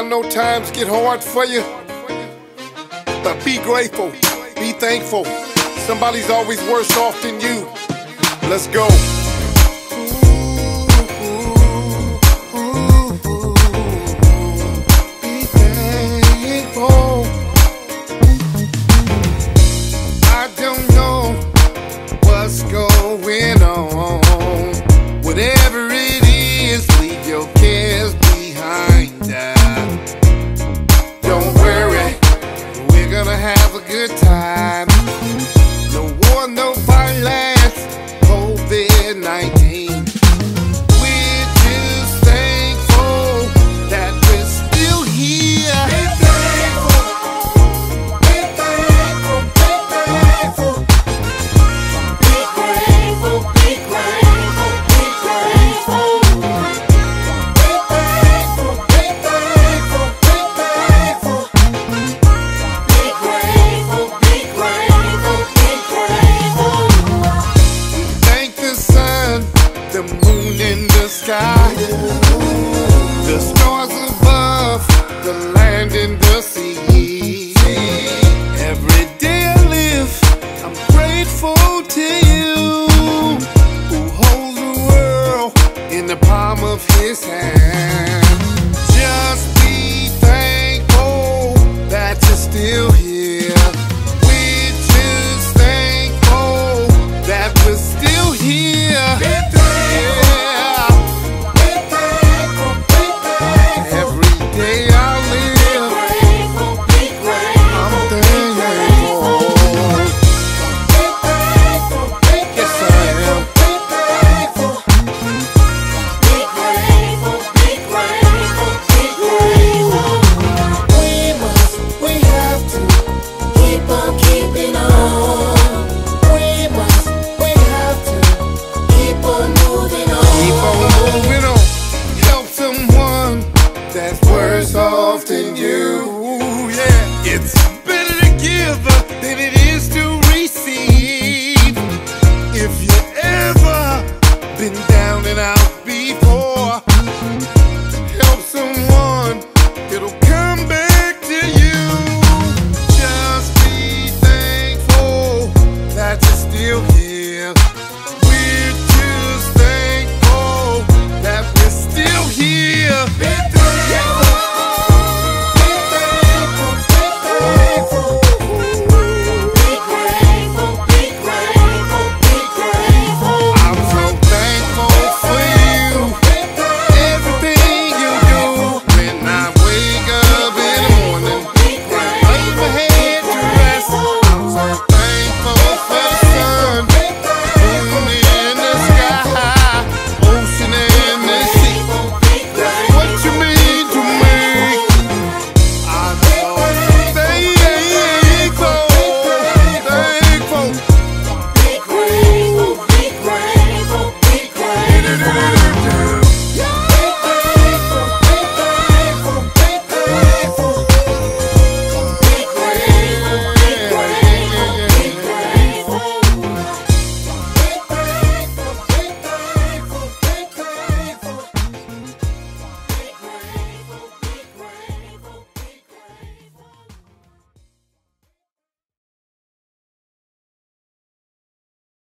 I know times get hard for you, but be grateful, be thankful. Somebody's always worse off than you. Let's go. sky. The stars above, the land and the sea. Every day I live, I'm grateful to you who holds the world in the palm of his hand. been down and out before.